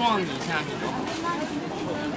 撞你一下，你就。